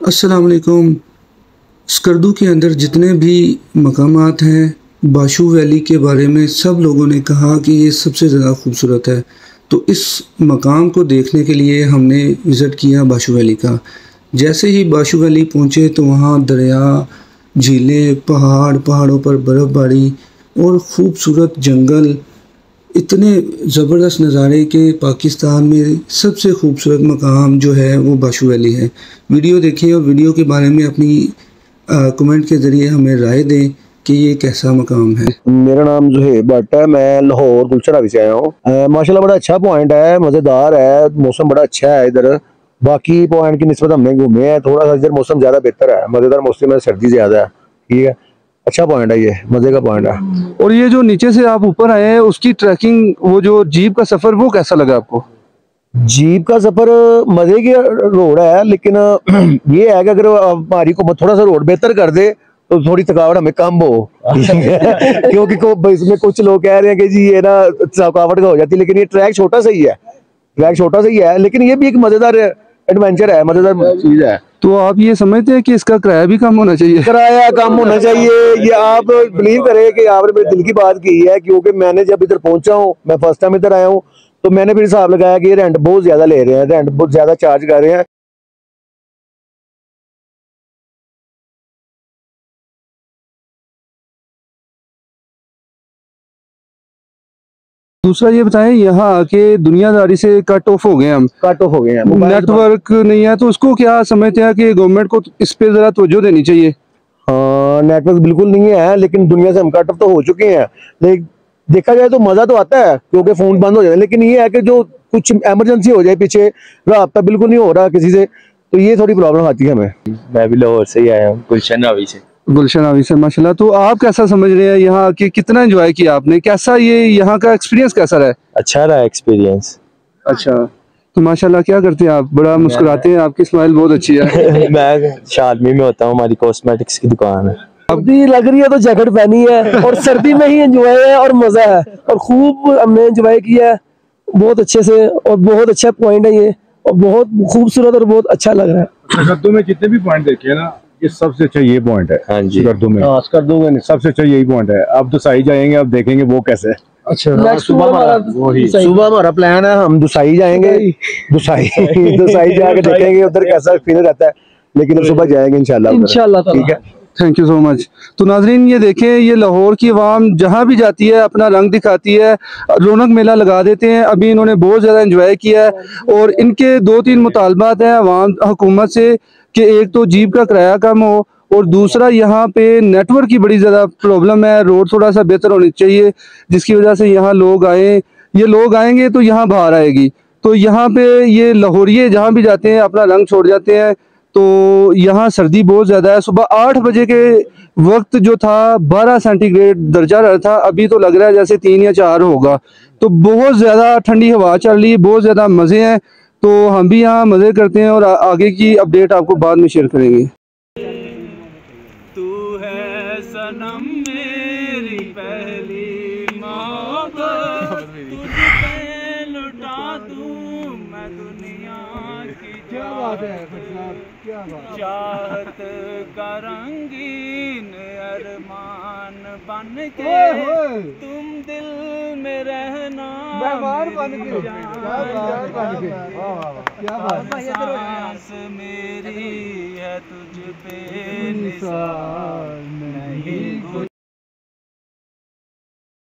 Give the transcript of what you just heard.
السلام علیکم۔ اسکردو کے اندر جتنے بھی مقامات ہیں، باشو ویلی کے بارے میں سب لوگوں نے کہا کہ یہ سب سے زیادہ خوبصورت ہے۔ تو اس مقام کو دیکھنے کے لیے ہم نے وزٹ کیا باشو ویلی کا۔ جیسے ہی باشو ویلی پہنچے تو وہاں دریا، جھیلیں، پہاڑ، پہاڑوں پر برف باری اور خوبصورت جنگل اتنے زبردست نظارے کہ پاکستان میں سب سے خوبصورت مقام جو ہے وہ باشو ویلی ہے۔ ویڈیو دیکھیں اور ویڈیو کے بارے میں اپنی کمنٹ کے ذریعے ہمیں رائے دیں کہ یہ کیسا مقام ہے۔ میرا نام زہیب بٹ ہے، میں لاہور گلشن راوی سے آیا ہوں۔ ماشاءاللہ بڑا اچھا پوائنٹ ہے، مزیدار ہے، موسم بڑا اچھا ہے ادھر۔ باقی پوائنٹ کی نسبت ہم نے گھومے ہیں، تھوڑا سا ادھر موسم زیادہ بہتر ہے، مزیدار موسم ہے، سردی زیادہ ہے، ٹھیک ہے۔ اچھا پوائنٹ ہے یہ مزے کا پوائنٹ ہے۔ اور یہ جو نیچے سے آپ اوپر آئے ہیں اس کی ٹریکنگ وہ جو جیپ کا سفر وہ کیسا لگا آپ کو؟ جیپ کا سفر مزے کی روڈ ہے لیکن یہ ہے کہ اگر ہماری کو تھوڑا سا روڈ بہتر کر دے تو تھوڑی تھکاوٹ ہمیں کم ہو۔ کیونکہ اس میں کچھ لوگ کہہ رہے ہیں کہ جی یہ نا تھکاوٹ کا ہو جاتی لیکن یہ ٹریک چھوٹا سا ہی ہے۔ ٹریک چھوٹا سا ہی ہے لیکن یہ بھی ایک مزیدار ایڈونچر ہے مزیدار چیز ہے۔ تو آپ یہ سمجھتے ہیں کہ اس کا کرایہ بھی کم ہونا چاہیے؟ کرایہ کم ہونا چاہیے، یہ آپ بلیو کریں کہ آپ نے میرے دل کی بات کی ہے، کیونکہ میں نے جب ادھر پہنچا ہوں، میں فرسٹ ٹائم ادھر آیا ہوں، تو میں نے پھر حساب لگایا کہ یہ رینٹ بہت زیادہ لے رہے ہیں رینٹ بہت زیادہ چارج کر رہے ہیں۔ دوسرا یہ بتائیں یہاں آ کے دنیا داری سے کٹ آف ہو گئے ہم۔ کٹ آف ہو گئے ہیں نیٹ ورک نہیں ہے تو اس کو کیا سمجھتے ہیں کہ گورنمنٹ کو اس پہ ذرا توجہ دینی چاہیے؟ ہاں نیٹ ورک بالکل نہیں ہے لیکن دنیا سے ہم کٹ آف تو ہو چکے ہیں۔ لیکن دیکھا جائے تو مزہ تو آتا ہے کیونکہ فون بند ہو جاتا ہے لیکن یہ ہے کہ جو کچھ ایمرجنسی ہو جائے پیچھے رابطہ بالکل نہیں ہو رہا کسی سے تو یہ تھوڑی پرابلم آتی ہے ہمیں۔ میں بھی لاہور سے ہی آیا ہوں گلشن راوی سے۔ گلشن آوی سے ماشاءاللہ تو آپ کیسا سمجھ رہے ہیں یہاں کہ کتنا انجوائے کیا آپ نے؟ کیسا یہ یہاں کا ایکسپیرینس کیسا رہا ہے؟ اچھا رہا ایکسپیرینس اچھا تو ماشاءاللہ کیا کرتے ہیں آپ؟ بڑا مسکراتے ہیں آپ کی اسمائل بہت اچھی ہے۔ میں شادمی میں ہوتا ہوں ہماری کاسمیٹکس کی دکان ہے۔ سردی لگ رہی ہے تو جیکٹ پہنی ہے اور سردی میں ہی انجوائے ہے اور مزہ ہے۔ اور خوب ہم نے انجوائے کیا۔ ہے بہت اچھے سے اور بہت اچھا پوائنٹ ہے یہ اور بہت خوبصورت اور بہت اچھا لگ رہا ہے۔ سکردو میں جتنے بھی پوائنٹ دیکھے نا یہ سب سے اچھا یہ پوائنٹ ہے ہاں جی۔ سکردو میں۔ ہاں سکردو میں سب سے اچھا یہی پوائنٹ ہے۔ آپ دسائی جائیں گے آپ دیکھیں گے وہ کیسے ہے۔ اچھا۔ صبح ہمارا صبح ہمارا پلان ہے ہم دسائی جائیں گے۔ دسائی دسائی جا کے دیکھیں گے ادھر کیسا فیل رہتا ہے۔ لیکن صبح جائیں گے انشاءاللہ۔ انشاءاللہ ٹھیک ہے۔ تھینک یو سو مچ تو ناظرین، یہ دیکھیں، یہ لاہور کی عوام جہاں بھی جاتی ہے، اپنا رنگ دکھاتی ہے، رونق میلہ لگا دیتے ہیں۔ ابھی انہوں نے بہت زیادہ انجوائے کیا ہے اور ان کے دو تین مطالبات ہیں عوام، حکومت سے کہ ایک تو جیپ کا کرایہ کم ہو اور دوسرا یہاں پہ نیٹ ورک کی بڑی زیادہ پرابلم ہے۔ روڈ تھوڑا سا بہتر ہونی چاہیے، جس کی وجہ سے یہاں لوگ آئیں۔ یہ لوگ آئیں گے تو یہاں باہر آئے گی۔ تو یہاں پہ یہ لاہوریے جہاں بھی جاتے ہیں، اپنا رنگ چھوڑ جاتے ہیں۔ تو یہاں سردی بہت زیادہ ہے۔ صبح آٹھ بجے کے وقت جو تھا، بارہ سینٹی گریڈ درجہ رہا تھا۔ ابھی تو لگ رہا ہے جیسے تین یا چار ہوگا۔ تو بہت زیادہ ٹھنڈی ہوا چل رہی ہے بہت زیادہ مزے ہیں۔ تو ہم بھی یہاں مزے کرتے ہیں اور آگے کی اپڈیٹ آپ کو بعد میں شیئر کریں گے۔ چاہت کا رنگین ارمان بن کے تم دل میں رہنا جان سانس میری ہے تجھ پہ نثار۔ نہیں۔